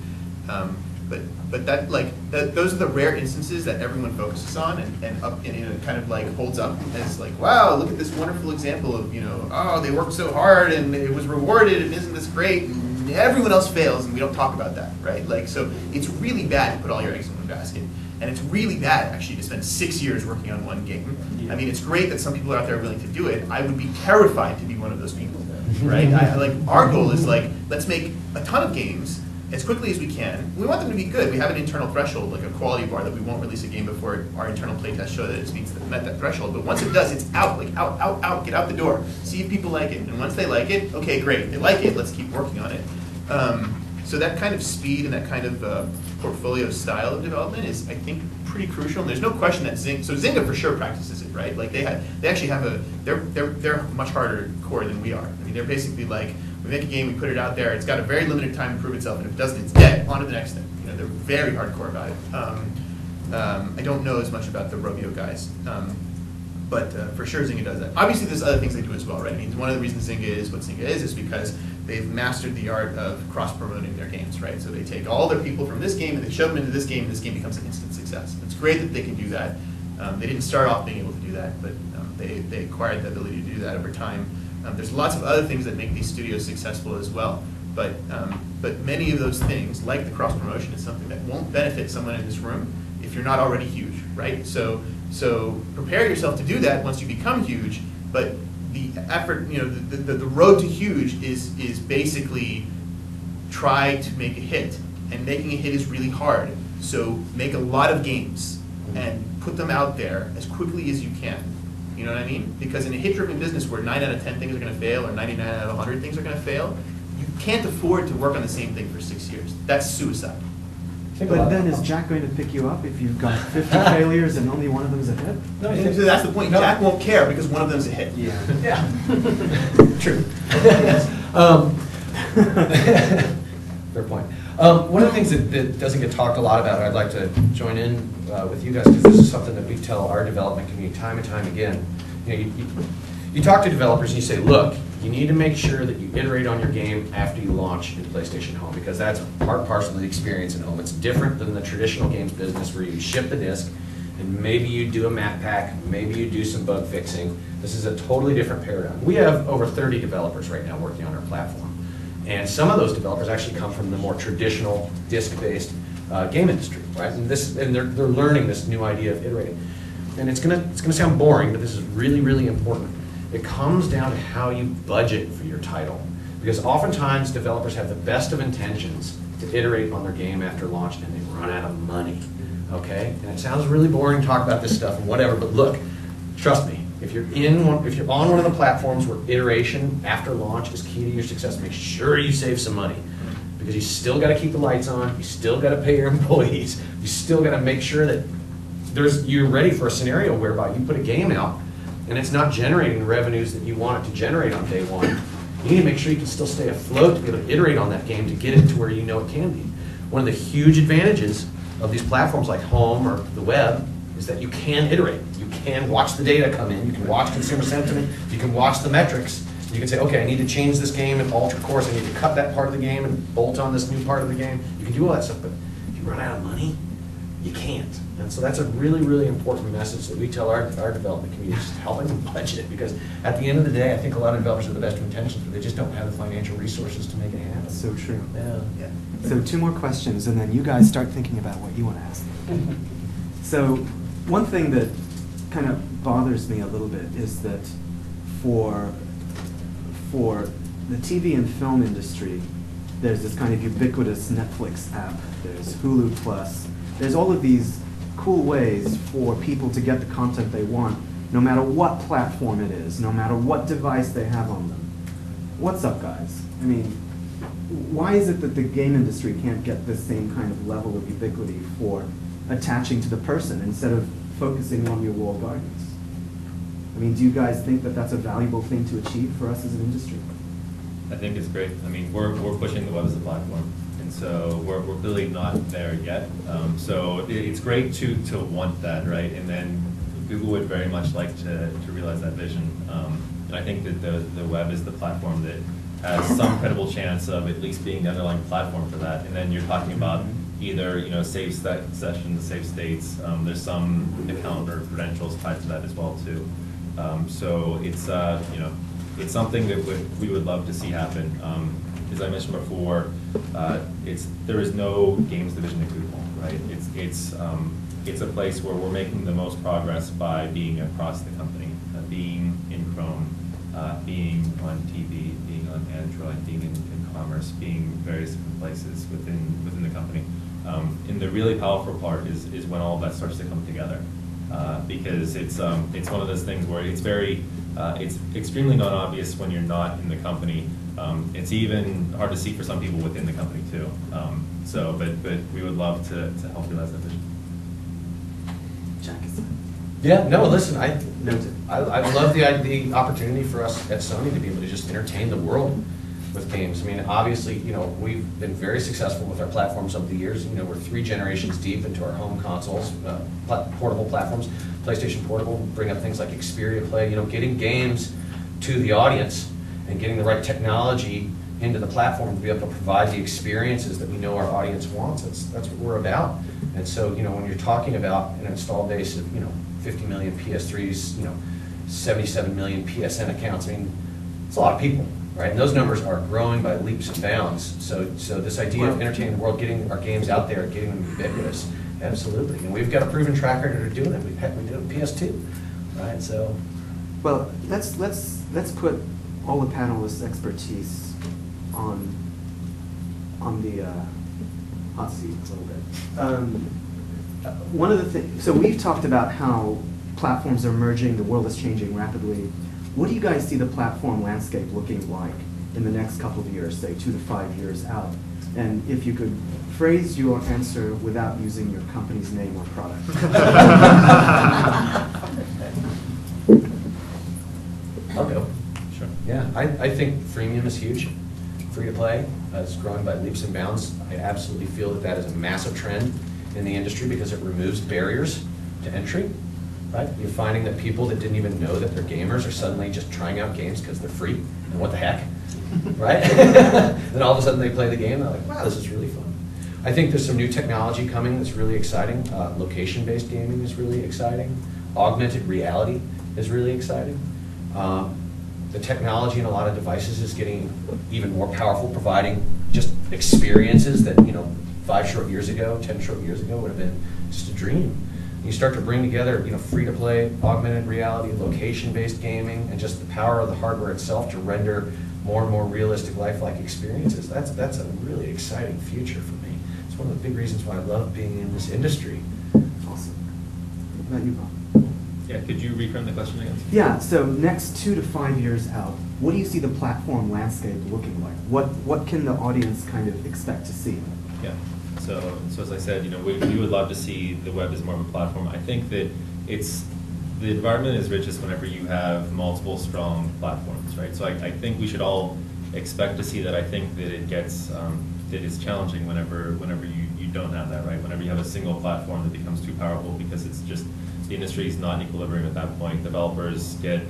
Um, but but that like that, those are the rare instances that everyone focuses on and, and up and, know, kind of like holds up as like wow look at this wonderful example of you know oh they worked so hard and it was rewarded and isn't this great and everyone else fails and we don't talk about that right like so it's really bad to put all your eggs in one basket and it's really bad actually to spend six years working on one game I mean it's great that some people are out there willing to do it I would be terrified to be one of those people right I, I- like our goal is like let's make a ton of games as quickly as we can. We want them to be good. We have an internal threshold, like a quality bar, that we won't release a game before our internal playtests show that it meets met that threshold. But once it does, it's out, like out, out, out, get out the door. See if people like it. And once they like it, okay, great. They like it. Let's keep working on it. Um, so that kind of speed and that kind of uh, portfolio style of development is, I think, pretty crucial. And there's no question that Zynga, so Zynga for sure practices it, right? Like they had, they actually have a, they're they're they're much harder core than we are. I mean, they're basically like we make a game, we put it out there, it's got a very limited time to prove itself, and if it doesn't, it's dead. On to the next thing. You know, they're very hardcore about it. Um, um, I don't know as much about the Rovio guys. Um, but uh, for sure Zynga does that. Obviously, there's other things they do as well, right? I mean, one of the reasons Zynga is what Zynga is is because they've mastered the art of cross-promoting their games, right? So they take all their people from this game and they shove them into this game, and this game becomes an instant success. It's great that they can do that. Um, they didn't start off being able to do that, but um, they, they acquired the ability to do that over time. Um, there's lots of other things that make these studios successful as well. But, um, but many of those things, like the cross-promotion, is something that won't benefit someone in this room if you're not already huge, right? So, so prepare yourself to do that once you become huge, but the effort, you know, the, the, the road to huge is, is basically try to make a hit. And making a hit is really hard. So make a lot of games mm-hmm. and put them out there as quickly as you can. You know what I mean? Because in a hit-driven business where 9 out of 10 things are going to fail or 99 out of 100 things are going to fail, you can't afford to work on the same thing for six years. That's suicide. Think But then is Jack going to pick you up if you've got 50 failures and only one of them is a hit? No, I So that's the point. No. Jack won't care because one of them's a hit. Yeah. Yeah. True. Um, Fair point. Um, One of the things that, that doesn't get talked a lot about, I'd like to join in uh, with you guys, because this is something that we tell our development community time and time again. You know, you, you- you talk to developers and you say, look, you need to make sure that you iterate on your game after you launch in PlayStation Home, because that's part parcel of the experience in home. It's different than the traditional games business where you ship the disc, and maybe you do a map pack, maybe you do some bug fixing. This is a totally different paradigm. We have over 30 developers right now working on our platform. And some of those developers actually come from the more traditional disc-based uh, game industry, right? And this, and they're, they're learning this new idea of iterating. And it's gonna, it's gonna sound boring, but this is really, really important. It comes down to how you budget for your title. Because oftentimes developers have the best of intentions to iterate on their game after launch and they run out of money. Okay? And it sounds really boring to talk about this stuff and whatever, but look, trust me, if you're in one, if you're on one of the platforms where iteration after launch is key to your success, make sure you save some money. Because you still gotta keep the lights on, you still gotta pay your employees, you still gotta make sure that there's, you're ready for a scenario whereby you put a game out and it's not generating revenues that you want it to generate on day one. You need to make sure you can still stay afloat to be able to iterate on that game to get it to where you know it can be. One of the huge advantages of these platforms like home or the web is that you can iterate. You can watch the data come in, you can watch consumer sentiment, you can watch the metrics. You can say, okay, I need to change this game and alter course, I need to cut that part of the game and bolt on this new part of the game. You can do all that stuff, but if you run out of money, you can't. And so that's a really, really important message that we tell our, our development community, just helping them budget, because at the end of the day, I think a lot of developers have the best intentions, but they just don't have the financial resources to make it happen. So true. Yeah. Yeah. So two more questions, and then you guys start thinking about what you want to ask. So one thing that kind of bothers me a little bit is that for for the TV and film industry, there's this kind of ubiquitous Netflix app. There's Hulu Plus. There's all of these cool ways for people to get the content they want, no matter what platform it is, no matter what device they have on them. What's up, guys? I mean, why is it that the game industry can't get the same kind of level of ubiquity for attaching to the person instead of focusing on your walled gardens? I mean, do you guys think that that's a valuable thing to achieve for us as an industry? I think it's great. I mean, we're, we're pushing the web as a platform, so we're, we're really not there yet. Um, so it, it's great to, to want that, right? And then Google would very much like to, to realize that vision. Um, and I think that the, the web is the platform that has some credible chance of at least being the underlying platform for that. And then you're talking about either, you know, save sta- sessions, save states. Um, there's some account or credentials tied to that as well too. Um, so it's, uh, you know, it's something that we would love to see happen. Um, as I mentioned before, uh, it's, there is no games division at Google, right? It's, it's, um, it's a place where we're making the most progress by being across the company, uh, being in Chrome, uh, being on TV, being on Android, being in, in commerce, being various different places within, within the company. Um, and the really powerful part is, is when all of that starts to come together. Uh, because it's, um, it's one of those things where it's very, uh, it's extremely non-obvious when you're not in the company. Um, it's even hard to see for some people within the company too. Um, so, but, but we would love to, to help realize that vision. Jack Yeah, no, listen, I, Noted. I, I love the, the opportunity for us at Sony to be able to just entertain the world with games. I mean, obviously, you know, we've been very successful with our platforms over the years. You know, we're three generations deep into our home consoles, uh, portable platforms, PlayStation Portable, bring up things like Xperia Play, you know, getting games to the audience and getting the right technology into the platform to be able to provide the experiences that we know our audience wants. That's, that's what we're about. And so, you know, when you're talking about an install base of, you know, 50 million PS3s, you know, 77 million PSN accounts, I mean, it's a lot of people, right? And those numbers are growing by leaps and bounds. So, so this idea of entertaining the world, getting our games out there, getting them ubiquitous, absolutely. And we've got a proven track record of doing it. We've had, we did it with PS2, right? So, Well, let's, let's, let's put all the panelists' expertise on, on the uh, hot seat a little bit. Um, One of the things, so we've talked about how platforms are merging, the world is changing rapidly. What do you guys see the platform landscape looking like in the next couple of years, say two to five years out? And if you could phrase your answer without using your company's name or product. I'll go. Sure. Yeah, I, I think freemium is huge. Free to play uh, is growing by leaps and bounds. I absolutely feel that that is a massive trend in the industry because it removes barriers to entry. Right? You're finding that people that didn't even know that they're gamers are suddenly just trying out games because they're free. And what the heck? Right? then all of a sudden they play the game and they're like, wow, this is really fun. I think there's some new technology coming that's really exciting. Uh, location-based gaming is really exciting. Augmented reality is really exciting. Um, the technology in a lot of devices is getting even more powerful, providing just experiences that, you know, five short years ago, 10 short years ago would have been just a dream. You start to bring together, you know, free-to-play, augmented reality, location-based gaming, and just the power of the hardware itself to render more and more realistic, lifelike experiences. That's, that's a really exciting future for me. It's one of the big reasons why I love being in this industry. Awesome. What about you, Bob? Yeah, could you reframe the question again? Yeah, so next two to five years out, what do you see the platform landscape looking like? What, what can the audience kind of expect to see? Yeah, so, so as I said, you know, we, we would love to see the web as more of a platform. I think that it's, the environment is richest whenever you have multiple strong platforms, right? So I, I think we should all expect to see that. I think that it gets, um, that it's challenging whenever, whenever you, you don't have that, right? Whenever you have a single platform that becomes too powerful because it's just, the industry is not in equilibrium at that point. Developers get,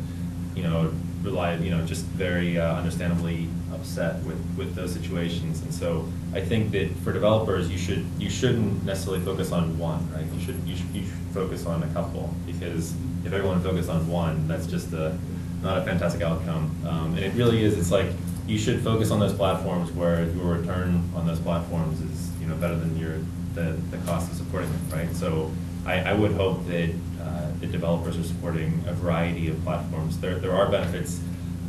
you know, rely, you know, just very uh, understandably upset with, with those situations. And so I think that for developers, you should, you shouldn't necessarily focus on one, right? You should, you should, you should focus on a couple, because if everyone focused on one, that's just a, not a fantastic outcome. Um, and it really is, it's like, you should focus on those platforms where your return on those platforms is, you know, better than your, the, the cost of supporting them, right? So I, I would hope that, uh, the developers are supporting a variety of platforms. There, there are benefits,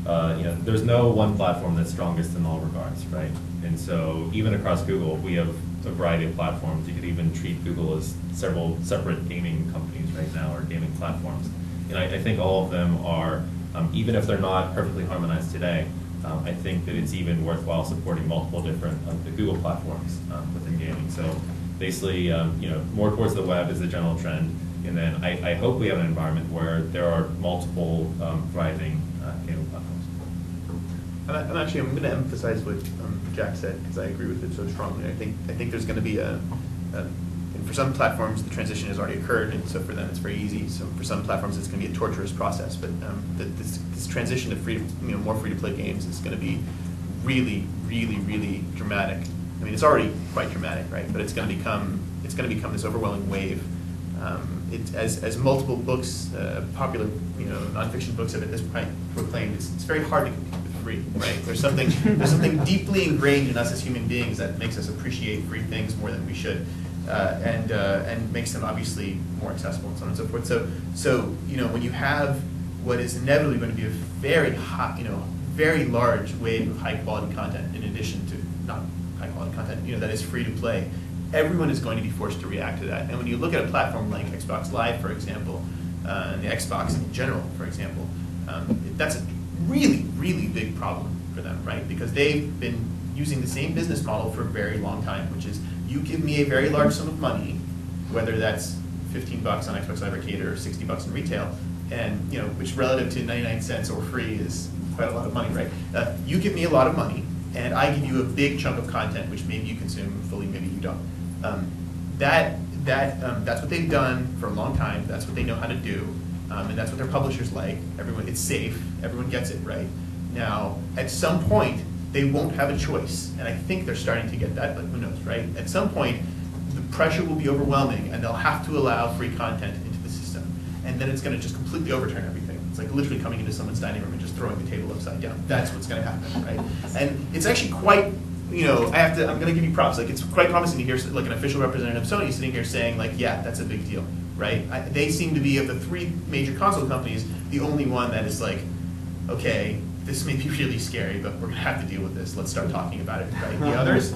uh, you know, there's no one platform that's strongest in all regards, right? And so even across Google, we have a variety of platforms. You could even treat Google as several separate gaming companies right now, or gaming platforms. And I, I think all of them are, um, even if they're not perfectly harmonized today, um, I think that it's even worthwhile supporting multiple different of the Google platforms um, within gaming. So basically, um, you know, more towards the web is the general trend. And then I, I hope we have an environment where there are multiple um, thriving uh, platforms. And, I, and actually, I'm going to emphasize what um, Jack said because I agree with it so strongly. I think I think there's going to be a, a for some platforms the transition has already occurred, and so for them it's very easy. So for some platforms it's going to be a torturous process. But um, the, this, this transition to free, you know, more free to play games is going to be really, really, really dramatic. I mean, it's already quite dramatic, right? But it's going to become it's going to become this overwhelming wave. Um, it, as, as multiple books, uh, popular you know nonfiction books have at this point proclaimed, it's, it's very hard to compete with free, right? There's something there's something deeply ingrained in us as human beings that makes us appreciate free things more than we should, uh, and uh, and makes them obviously more accessible and so on and so forth. So so you know when you have what is inevitably going to be a very hot, you know, very large wave of high quality content in addition to not quality content, you know, that is free to play everyone is going to be forced to react to that. And when you look at a platform like Xbox Live, for example, uh, and the Xbox in general, for example, um, that's a really, really big problem for them, right? Because they've been using the same business model for a very long time, which is you give me a very large sum of money, whether that's 15 bucks on Xbox Live Arcade or 60 bucks in retail, and you know, which relative to 99 cents or free is quite a lot of money, right? Uh, you give me a lot of money, and I give you a big chunk of content, which maybe you consume fully, maybe you don't. Um, that that um, that's what they've done for a long time. That's what they know how to do, um, and that's what their publishers like. Everyone, it's safe. Everyone gets it right. Now, at some point, they won't have a choice, and I think they're starting to get that. But who knows, right? At some point, the pressure will be overwhelming, and they'll have to allow free content into the system, and then it's going to just completely overturn everything. It's like literally coming into someone's dining room and just throwing the table upside down. That's what's going to happen, right? And it's actually quite you know, I have to, I'm gonna give you props, like, it's quite promising to hear, like, an official representative of Sony sitting here saying, like, yeah, that's a big deal, right? I, they seem to be, of the three major console companies, the only one that is like, okay, this may be really scary, but we're gonna have to deal with this, let's start talking about it, right? The others,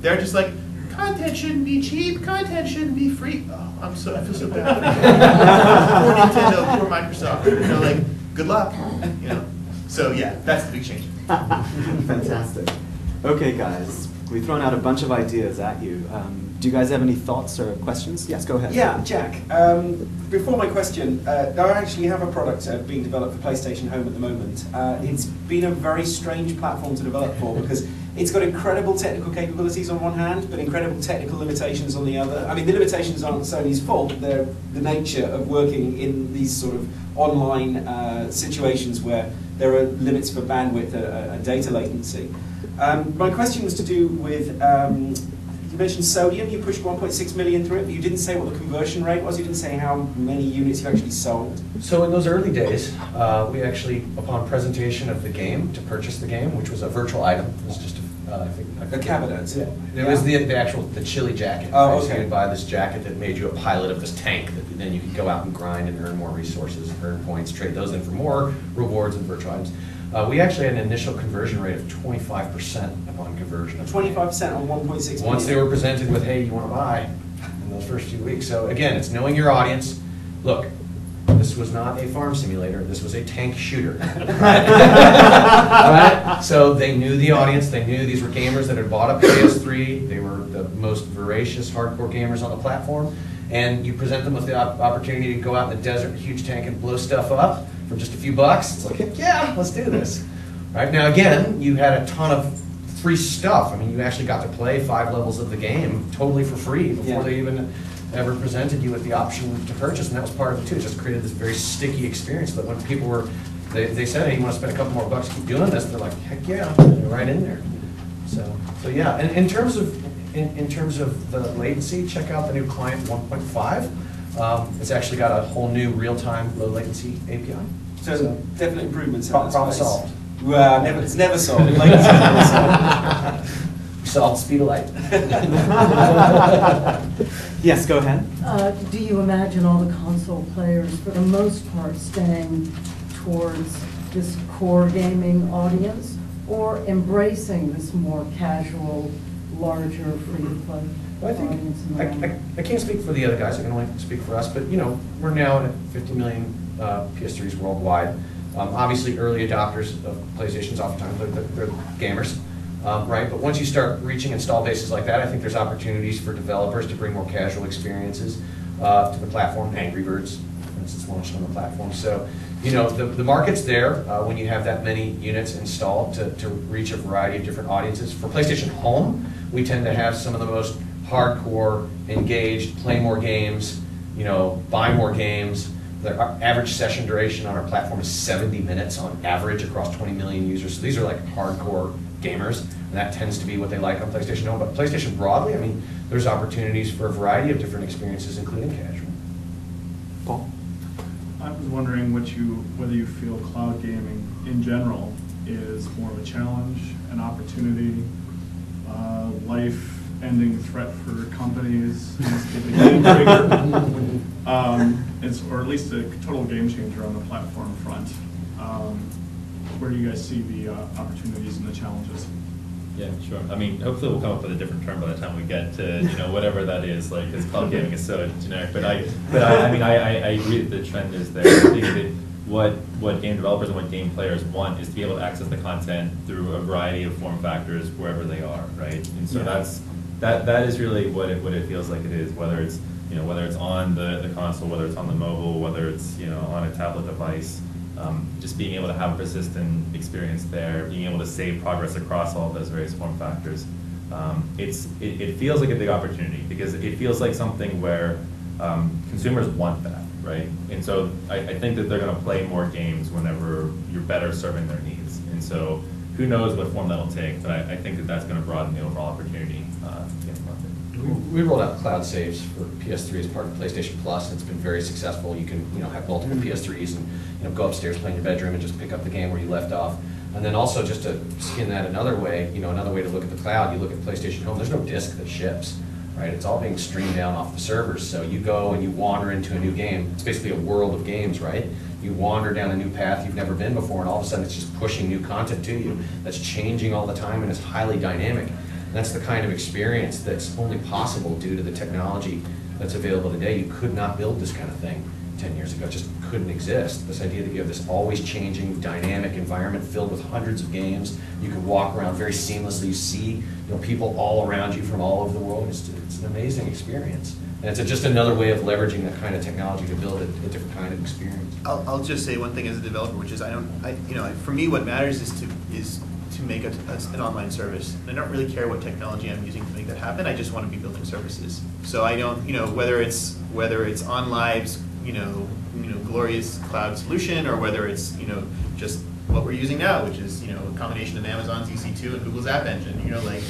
they're just like, content shouldn't be cheap, content shouldn't be free, oh, I'm so, I feel so bad. poor Nintendo, poor Microsoft, you know, like, good luck, you know? So, yeah, that's the big change. Fantastic. Okay, guys, we've thrown out a bunch of ideas at you. Um, do you guys have any thoughts or questions? Yes, go ahead. Yeah, Jack. Um, before my question, uh, I actually have a product uh, being developed for PlayStation Home at the moment. Uh, it's been a very strange platform to develop for because it's got incredible technical capabilities on one hand, but incredible technical limitations on the other. I mean, the limitations aren't Sony's fault; they're the nature of working in these sort of online uh, situations where there are limits for bandwidth uh, and data latency. Um, my question was to do with, um, you mentioned sodium, you pushed 1.6 million through it, but you didn't say what the conversion rate was, you didn't say how many units you actually sold. So in those early days, uh, we actually, upon presentation of the game, to purchase the game, which was a virtual item, it was just Uh, I think. I A forget. cabinet? Yeah. It was the, the actual, the chili jacket. Oh, right? So okay. you'd buy this jacket that made you a pilot of this tank, that then you could go out and grind and earn more resources, earn points, trade those in for more rewards and virtual items. Uh, we actually had an initial conversion rate of twenty-five percent upon conversion. of- Twenty-five percent on one point six million. Once they were presented with, hey, you want to buy, in those first few weeks. So again, it's knowing your audience. Look, this was not a farm simulator, this was a tank shooter. Right? So they knew the audience, they knew these were gamers that had bought a PS3, they were the most voracious hardcore gamers on the platform. And you present them with the op- opportunity to go out in the desert, huge tank and blow stuff up for just a few bucks. It's like, yeah, let's do this. Right now, again, you had a ton of free stuff. I mean, you actually got to play five levels of the game totally for free before Yeah. they even ever presented you with the option to purchase, and that was part of it too. It just created this very sticky experience that when people were, they, they said, hey, you want to spend a couple more bucks, keep doing this, they're like, heck yeah, they're right in there. So, so yeah, and in terms of, in, in terms of the latency, check out the new client 1.5. Um, it's actually got a whole new real-time low latency API. So definite improvements in Pro- that problem space. solved. Well, never, it's never solved. Latency's never solved. Solved speed of light. Yes, go ahead. Uh, Do you imagine all the console players, for the most part, staying towards this core gaming audience or embracing this more casual, larger, free-to-play Well, I think, audience? in I, I. I can't speak for the other guys, I can only speak for us, but, you know, we're now at fifty million, uh, PS3s worldwide. Um, obviously, early adopters of PlayStations oftentimes, they're, they're they're gamers, um, right? But once you start reaching install bases like that, I think there's opportunities for developers to bring more casual experiences, uh, to the platform. Angry Birds, for instance, launched on the platform, so, you know, the, the market's there, uh, when you have that many units installed to, to reach a variety of different audiences. For PlayStation Home, we tend to have some of the most hardcore, engaged, play more games, you know, buy more games. The our average session duration on our platform is 70 minutes on average across 20 million users. So these are like hardcore gamers, and that tends to be what they like on PlayStation Home. But PlayStation broadly, I mean, there's opportunities for a variety of different experiences, including casual. Paul? I was wondering what you, whether you feel cloud gaming in general is more of a challenge, an opportunity, uh, life-ending threat for companies, is it getting bigger? Um, It's, or at least a total game changer on the platform front. Um, Where do you guys see the uh, opportunities and the challenges? Yeah, sure. I mean, hopefully we'll come up with a different term by the time we get to, you know, whatever that is, like, because cloud gaming is so generic. But I, but I, I mean, I, I I agree that the trend is there. I think that what, what game developers and what game players want is to be able to access the content through a variety of form factors wherever they are, right? And so Yeah. that's, that, that is really what it, what it feels like it is, whether it's, you know, whether it's on the, the console, whether it's on the mobile, whether it's, you know, on a tablet device. Um, just being able to have a persistent experience there, being able to save progress across all those various form factors. Um, it's, it, it feels like a big opportunity because it feels like something where um, consumers want that, right? And so I, I think that they're going to play more games whenever you're better serving their needs. And so who knows what form that'll take, but I, I think that that's going to broaden the overall opportunity uh. We we rolled out cloud saves for PS3 as part of PlayStation Plus, and it's been very successful. You can, you know, have multiple mm-hmm. PS3s and, you know, go upstairs, play in your bedroom, and just pick up the game where you left off. And then also, just to skin that another way, you know, another way to look at the cloud, you look at PlayStation Home, there's no disk that ships, right? It's all being streamed down off the servers, so you go and you wander into a new game. It's basically a world of games, right? You wander down a new path you've never been before, and all of a sudden, it's just pushing new content to you that's changing all the time and is highly dynamic. That's the kind of experience that's only possible due to the technology that's available today. You could not build this kind of thing 10 years ago. It just couldn't exist. This idea that you have this always changing, dynamic environment filled with hundreds of games. You can walk around very seamlessly. You see you know, people all around you from all over the world. It's, it's an amazing experience. And it's just another way of leveraging that kind of technology to build a, a different kind of experience. I'll, I'll just say one thing as a developer, which is I don't, I, you know, for me, what matters is to, is to make a, a- an online service. I don't really care what technology I'm using to make that happen, I just want to be building services. So I don't, you know, whether it's, whether it's OnLive's, you know, you know, glorious cloud solution, or whether it's, you know, just what we're using now, which is, you know, a combination of Amazon's EC2 and Google's App Engine, you know, like,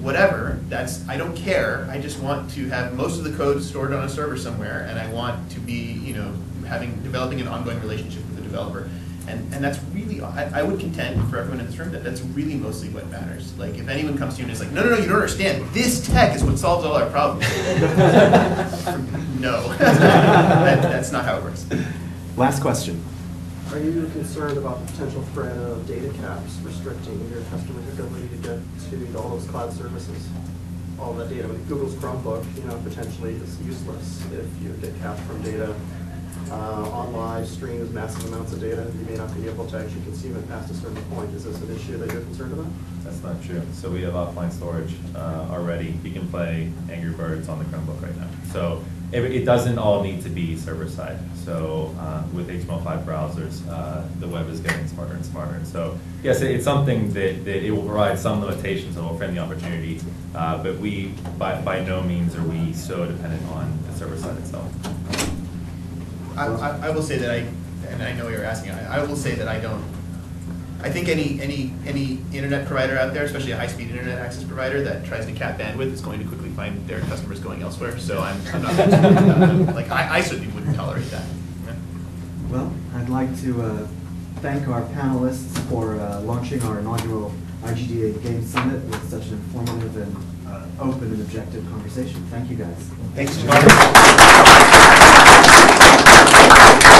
whatever, that's, I don't care, I just want to have most of the code stored on a server somewhere, and I want to be, you know, having, developing an ongoing relationship with the developer. And, and that's really, I, I would contend for everyone in this room that that's really mostly what matters. Like, if anyone comes to you and is like, no, no, no, you don't understand, this tech is what solves all our problems. No, that, that's not how it works. Last question. Are you concerned about the potential threat of data caps restricting your customers' ability to get to all those cloud services? All that data, I mean, Google's Chromebook, you know, potentially is useless if you get capped from data uh, on live streams, massive amounts of data, you may not be able to actually consume it past a certain point. Is this an issue that you're concerned about? That's not true. So we have offline storage uh, already. You can play Angry Birds on the Chromebook right now. So it, it doesn't all need to be server side. So uh, with HTML5 browsers, uh, the web is getting smarter and smarter. And so yes, it- it's something that, that it will provide some limitations and will frame the opportunity. Uh, but we, by, by no means are we so dependent on the server side itself. I, I, I will say that I, and I know you're asking, I, I will say that I don't, I think any, any, any internet provider out there, especially a high-speed internet access provider that tries to cap bandwidth is going to quickly find their customers going elsewhere, so I'm, I'm not, concerned that. like, I, I certainly wouldn't tolerate that. Yeah. Well, I'd like to uh, thank our panelists for uh, launching our inaugural IGDA Game Summit with such an informative and uh, open and objective conversation. Thank you, guys. Thanks, Jim. Thank you.